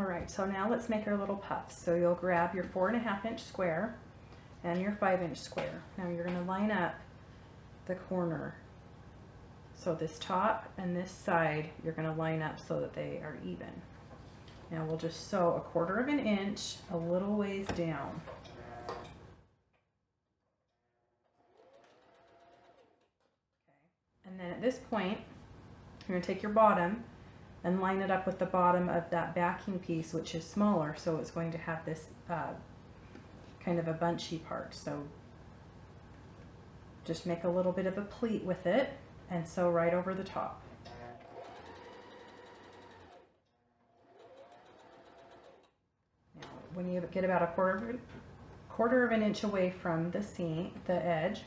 All right, so now let's make our little puffs. So you'll grab your four and a half inch square and your five inch square. Now you're gonna line up the corner. So this top and this side, you're gonna line up so that they are even. Now we'll just sew a quarter of an inch a little ways down. And then at this point, you're gonna take your bottom and line it up with the bottom of that backing piece, which is smaller. So it's going to have this uh, kind of a bunchy part. So just make a little bit of a pleat with it and sew right over the top. Now, when you get about a quarter of, quarter of an inch away from the seam, the edge,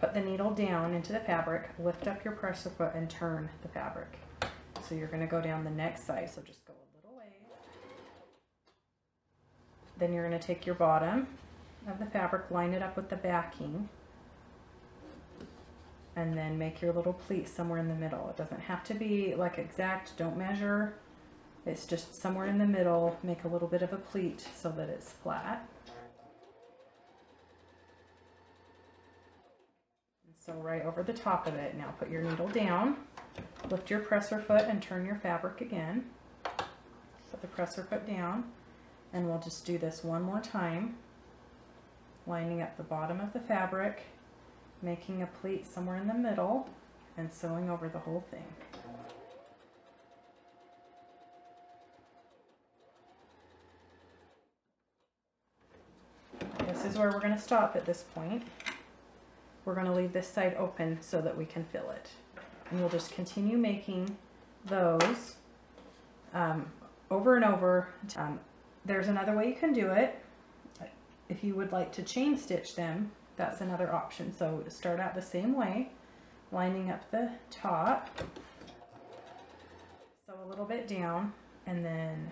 put the needle down into the fabric, lift up your presser foot and turn the fabric. So you're going to go down the next side. So just go a little way. Then you're going to take your bottom of the fabric, line it up with the backing, and then make your little pleat somewhere in the middle. It doesn't have to be like exact, don't measure. It's just somewhere in the middle, make a little bit of a pleat so that it's flat. So right over the top of it, now put your needle down Lift your presser foot and turn your fabric again. Put the presser foot down and we'll just do this one more time. Lining up the bottom of the fabric, making a pleat somewhere in the middle and sewing over the whole thing. This is where we're going to stop at this point. We're going to leave this side open so that we can fill it and we'll just continue making those um, over and over. Um, there's another way you can do it. If you would like to chain stitch them, that's another option. So start out the same way, lining up the top, sew a little bit down, and then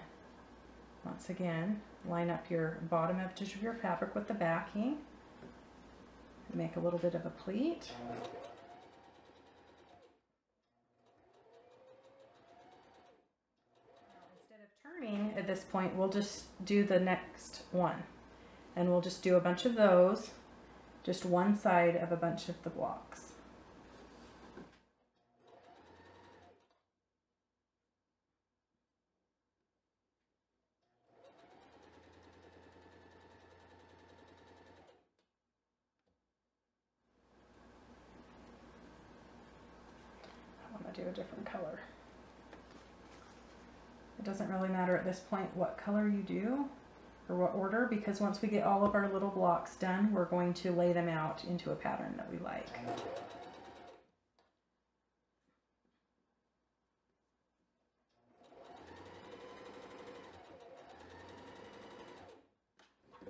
once again, line up your bottom edge of your fabric with the backing, make a little bit of a pleat. Instead of turning at this point, we'll just do the next one. And we'll just do a bunch of those, just one side of a bunch of the blocks. I want to do a different color. It doesn't really matter at this point what color you do or what order because once we get all of our little blocks done, we're going to lay them out into a pattern that we like.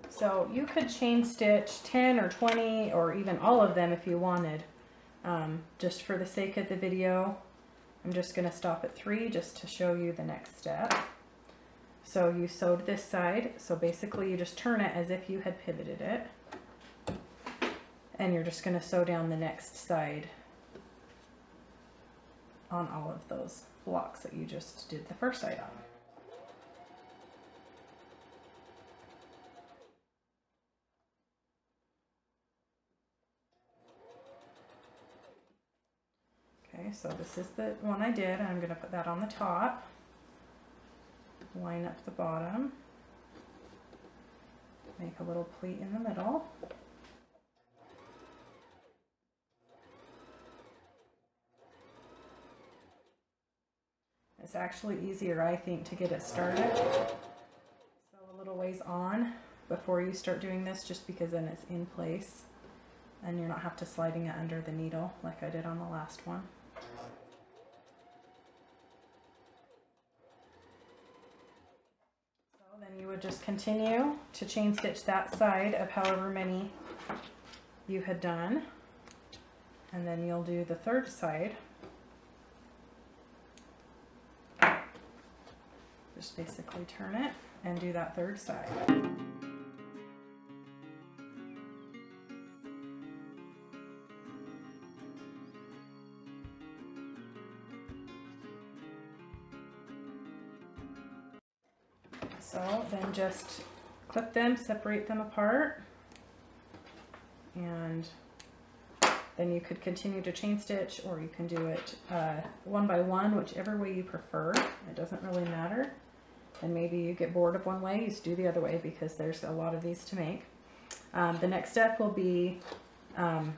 So you could chain stitch 10 or 20 or even all of them if you wanted. Um, just for the sake of the video, I'm just going to stop at three just to show you the next step. So you sewed this side, so basically you just turn it as if you had pivoted it. And you're just going to sew down the next side on all of those blocks that you just did the first side on. Okay, so this is the one I did. I'm going to put that on the top. Line up the bottom. Make a little pleat in the middle. It's actually easier, I think, to get it started. So a little ways on before you start doing this, just because then it's in place and you're not have to sliding it under the needle like I did on the last one. you would just continue to chain stitch that side of however many you had done. And then you'll do the third side. Just basically turn it and do that third side. So then just clip them, separate them apart, and then you could continue to chain stitch or you can do it uh, one by one, whichever way you prefer. It doesn't really matter. And maybe you get bored of one way, you just do the other way because there's a lot of these to make. Um, the next step will be, um,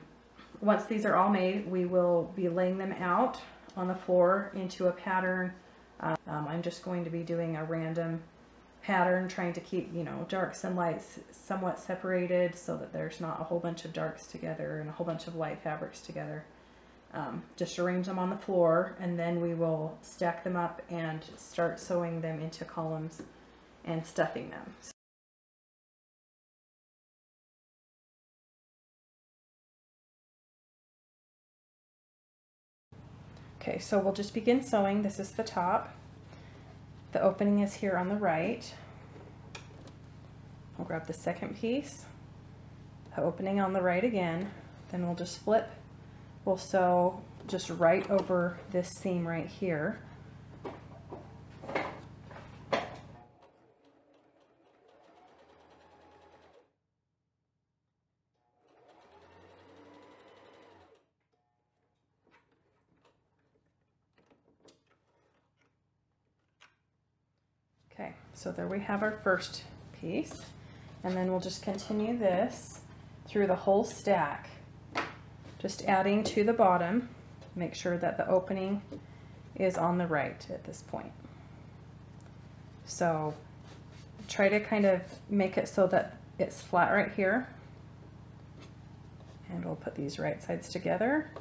once these are all made, we will be laying them out on the floor into a pattern. Um, I'm just going to be doing a random pattern, trying to keep, you know, darks and lights somewhat separated so that there's not a whole bunch of darks together and a whole bunch of light fabrics together. Um, just arrange them on the floor and then we will stack them up and start sewing them into columns and stuffing them. Okay, so we'll just begin sewing. This is the top. The opening is here on the right. We'll grab the second piece, the opening on the right again, then we'll just flip. We'll sew just right over this seam right here. Okay, so there we have our first piece. And then we'll just continue this through the whole stack. Just adding to the bottom, make sure that the opening is on the right at this point. So try to kind of make it so that it's flat right here. And we'll put these right sides together.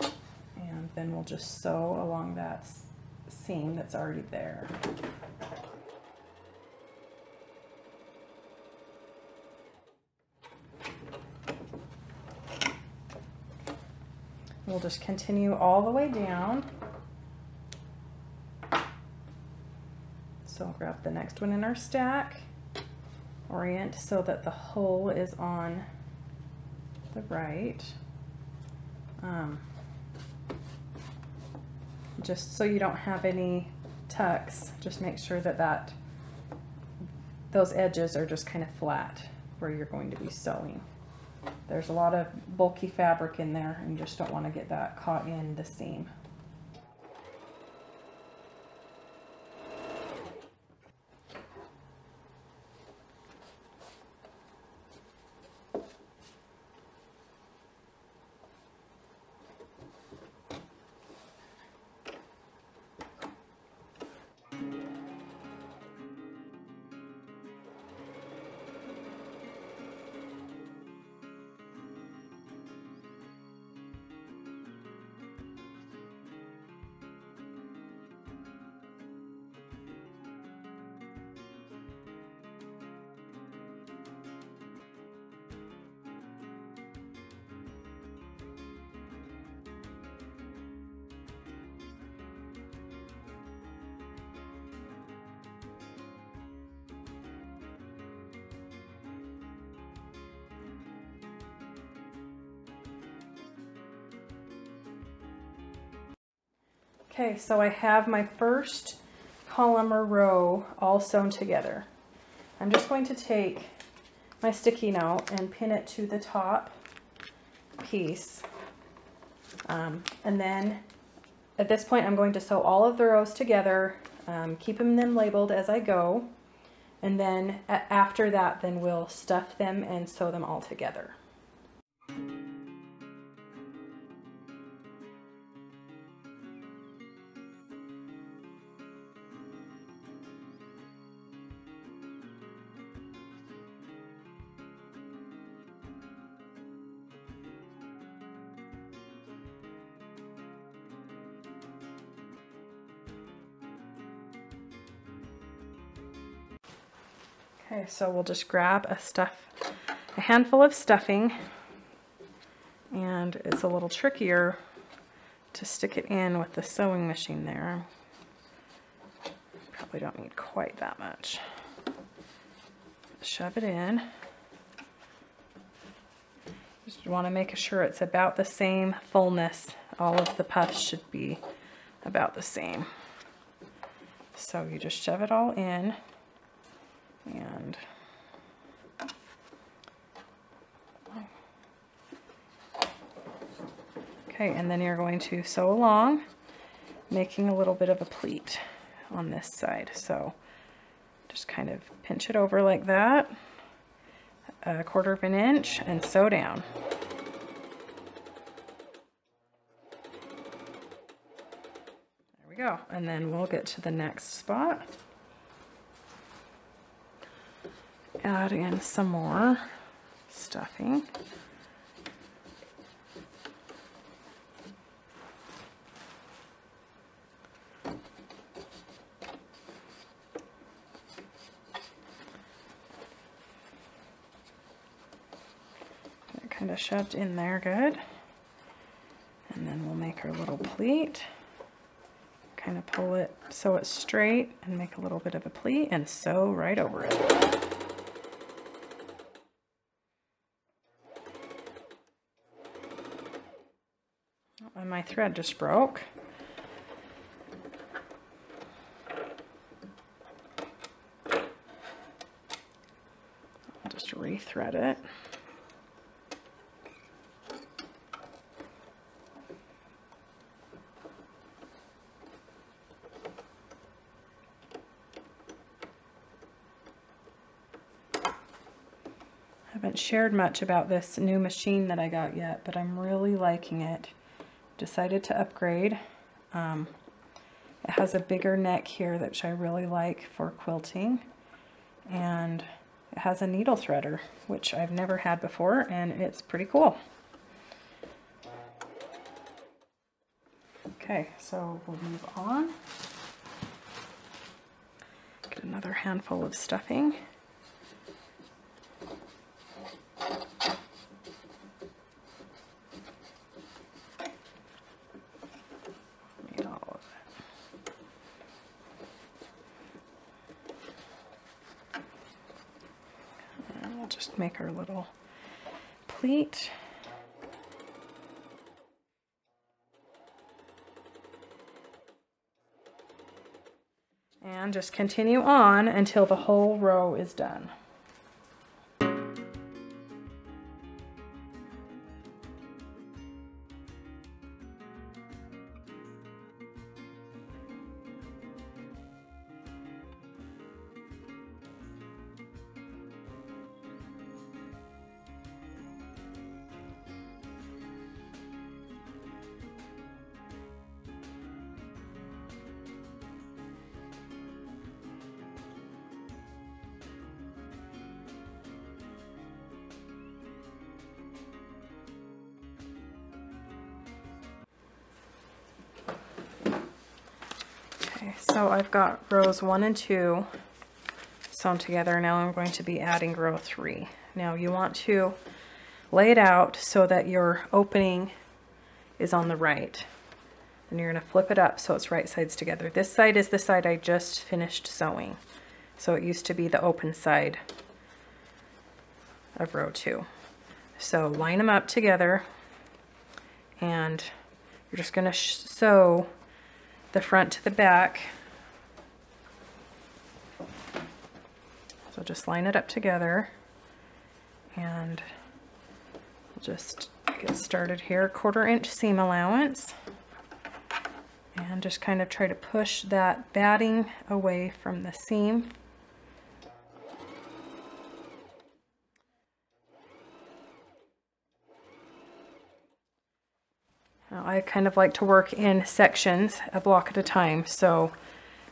And then we'll just sew along that seam that's already there. We'll just continue all the way down. So I'll grab the next one in our stack, orient so that the hole is on the right. Um, just so you don't have any tucks, just make sure that, that those edges are just kind of flat where you're going to be sewing. There's a lot of bulky fabric in there and you just don't want to get that caught in the seam. Okay, so I have my first column or row all sewn together. I'm just going to take my sticky note and pin it to the top piece. Um, and then at this point, I'm going to sew all of the rows together, um, keeping them labeled as I go. And then after that, then we'll stuff them and sew them all together. Okay, so we'll just grab a stuff, a handful of stuffing, and it's a little trickier to stick it in with the sewing machine there. Probably don't need quite that much. Shove it in. Just want to make sure it's about the same fullness. All of the puffs should be about the same. So you just shove it all in and okay and then you're going to sew along making a little bit of a pleat on this side. So just kind of pinch it over like that a quarter of an inch and sew down. There we go. And then we'll get to the next spot. Add in some more stuffing. Kind of shoved in there good. And then we'll make our little pleat. Kind of pull it, sew it straight and make a little bit of a pleat and sew right over it. Oh, and my thread just broke. I'll just rethread it. Haven't shared much about this new machine that I got yet, but I'm really liking it decided to upgrade. Um, it has a bigger neck here, which I really like for quilting. And it has a needle threader, which I've never had before, and it's pretty cool. Okay, so we'll move on. Get another handful of stuffing. Our little pleat. And just continue on until the whole row is done. So I've got rows one and two sewn together. Now I'm going to be adding row three. Now you want to lay it out so that your opening is on the right. And you're going to flip it up so it's right sides together. This side is the side I just finished sewing. So it used to be the open side of row two. So line them up together and you're just going to sew the front to the back So just line it up together and we'll just get started here. Quarter inch seam allowance and just kind of try to push that batting away from the seam. Kind of like to work in sections, a block at a time. So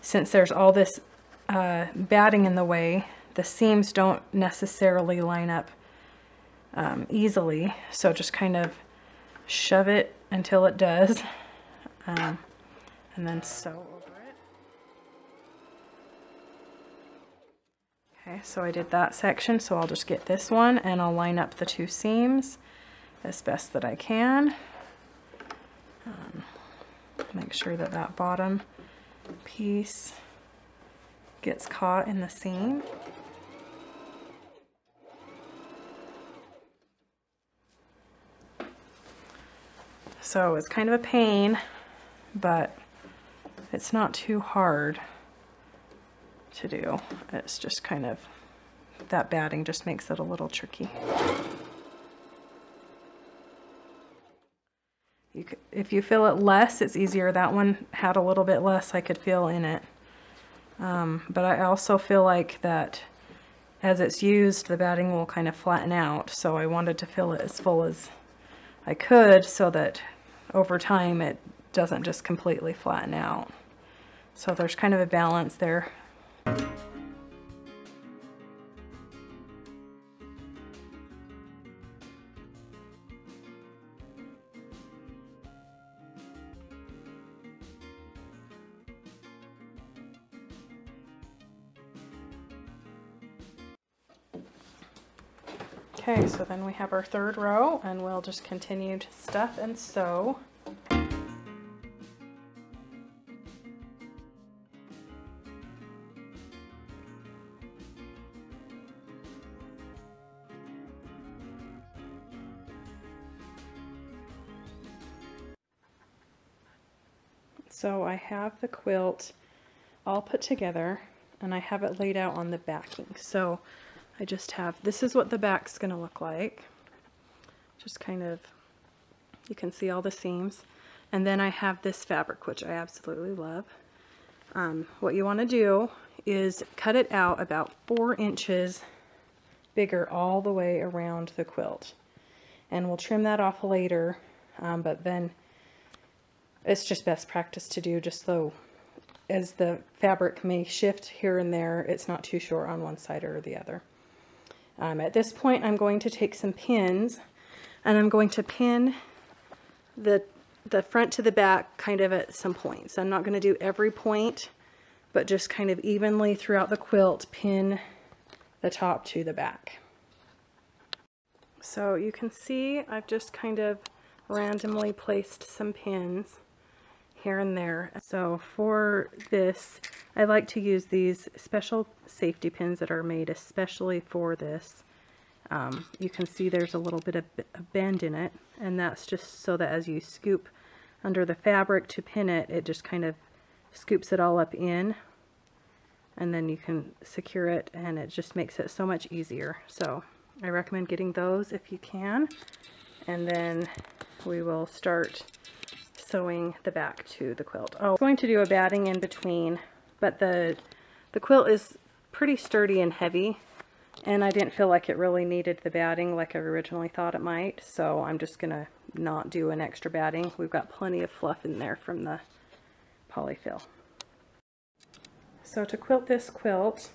since there's all this uh, batting in the way, the seams don't necessarily line up um, easily. So just kind of shove it until it does. Um, and then sew over it. Okay, so I did that section, so I'll just get this one and I'll line up the two seams as best that I can. Um, make sure that that bottom piece gets caught in the seam. So it's kind of a pain, but it's not too hard. to do. It's just kind of, that batting just makes it a little tricky. You could, if you fill it less, it's easier. That one had a little bit less I could feel in it. Um, but I also feel like that as it's used, the batting will kind of flatten out. So I wanted to fill it as full as I could so that over time it doesn't just completely flatten out. So there's kind of a balance there. So then we have our third row and we'll just continue to stuff and sew. So I have the quilt all put together and I have it laid out on the backing. So I just have, this is what the back's going to look like. Just kind of, you can see all the seams. And then I have this fabric, which I absolutely love. Um, what you want to do is cut it out about four inches bigger all the way around the quilt. And we'll trim that off later, um, but then it's just best practice to do just so as the fabric may shift here and there, it's not too short on one side or the other. Um, at this point, I'm going to take some pins and I'm going to pin the, the front to the back kind of at some points. I'm not going to do every point, but just kind of evenly throughout the quilt, pin the top to the back. So you can see I've just kind of randomly placed some pins here and there. So for this, I like to use these special safety pins that are made especially for this. Um, you can see there's a little bit of a bend in it, and that's just so that as you scoop under the fabric to pin it, it just kind of scoops it all up in, and then you can secure it, and it just makes it so much easier. So I recommend getting those if you can, and then we will start sewing the back to the quilt. Oh, I'm going to do a batting in between, but the, the quilt is pretty sturdy and heavy, and I didn't feel like it really needed the batting like I originally thought it might, so I'm just going to not do an extra batting. We've got plenty of fluff in there from the polyfill. So to quilt this quilt,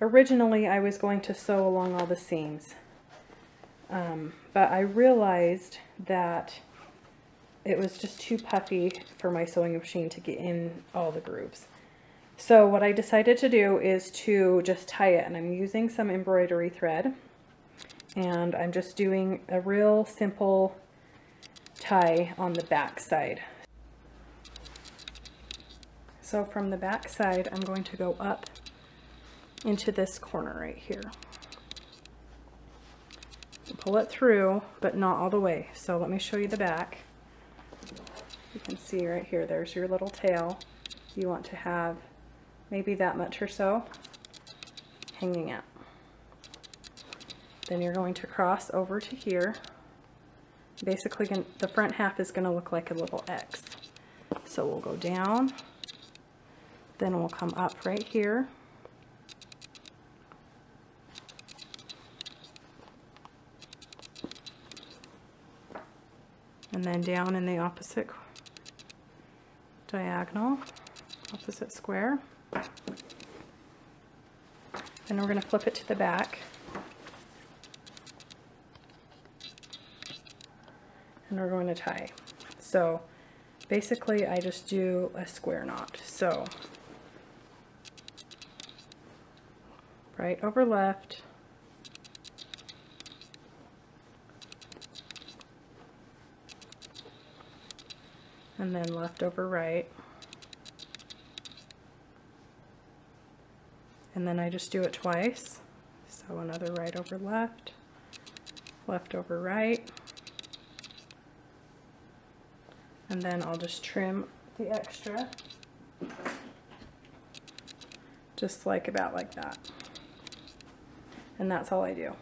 originally I was going to sew along all the seams, um, but I realized that it was just too puffy for my sewing machine to get in all the grooves. So what I decided to do is to just tie it and I'm using some embroidery thread and I'm just doing a real simple tie on the back side. So from the back side I'm going to go up into this corner right here. Pull it through but not all the way. So let me show you the back. You can see right here, there's your little tail. You want to have maybe that much or so hanging out. Then you're going to cross over to here. Basically, the front half is going to look like a little X. So we'll go down, then we'll come up right here. And then down in the opposite diagonal, opposite square. Then we're going to flip it to the back. And we're going to tie. So basically I just do a square knot. So right over left, and then left over right. And then I just do it twice. So another right over left, left over right. And then I'll just trim the extra just like about like that. And that's all I do.